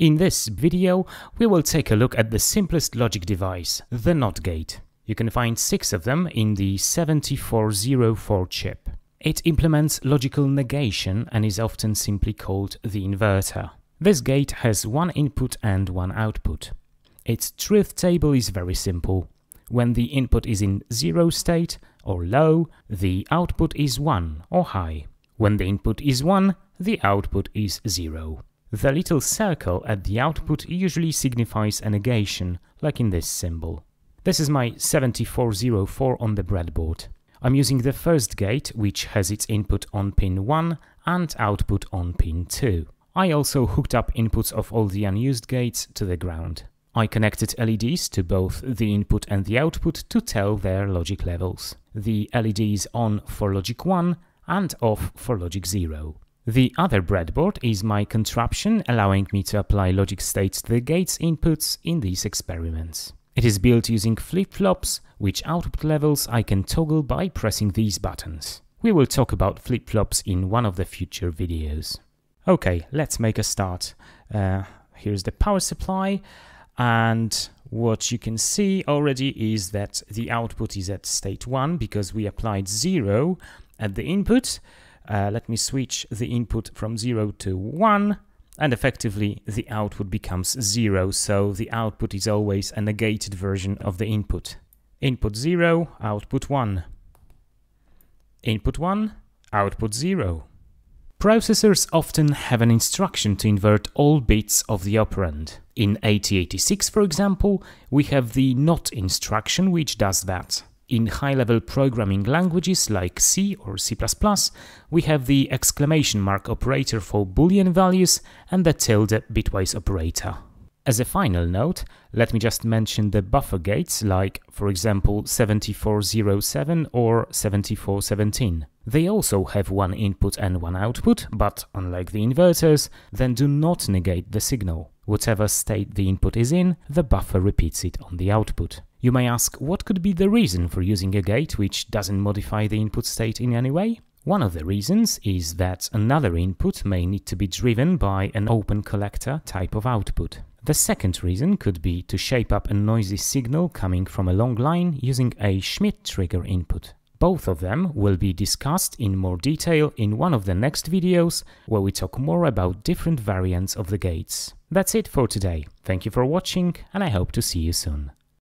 In this video, we will take a look at the simplest logic device, the NOT gate. You can find six of them in the 7404 chip. It implements logical negation and is often simply called the inverter. This gate has one input and one output. Its truth table is very simple. When the input is in zero state or low, the output is 1 or high. When the input is 1, the output is 0. The little circle at the output usually signifies a negation, like in this symbol. This is my 7404 on the breadboard. I'm using the first gate, which has its input on pin 1 and output on pin 2. I also hooked up inputs of all the unused gates to the ground. I connected LEDs to both the input and the output to tell their logic levels. The LED is on for logic 1 and off for logic 0. The other breadboard is my contraption allowing me to apply logic states to the gates inputs in these experiments. It is built using flip-flops, which output levels I can toggle by pressing these buttons. We will talk about flip-flops in one of the future videos. Okay, let's make a start. Uh, here's the power supply and what you can see already is that the output is at state 1 because we applied 0 at the input uh, let me switch the input from 0 to 1 and effectively the output becomes 0 so the output is always a negated version of the input. Input 0, output 1. Input 1, output 0. Processors often have an instruction to invert all bits of the operand. In 8086, for example, we have the NOT instruction which does that. In high-level programming languages like C or C++, we have the exclamation mark operator for boolean values and the tilde bitwise operator. As a final note, let me just mention the buffer gates like, for example, 7407 or 7417. They also have one input and one output, but unlike the inverters, then do not negate the signal. Whatever state the input is in, the buffer repeats it on the output. You may ask what could be the reason for using a gate which doesn't modify the input state in any way? One of the reasons is that another input may need to be driven by an open collector type of output. The second reason could be to shape up a noisy signal coming from a long line using a Schmitt trigger input. Both of them will be discussed in more detail in one of the next videos where we talk more about different variants of the gates. That's it for today. Thank you for watching and I hope to see you soon.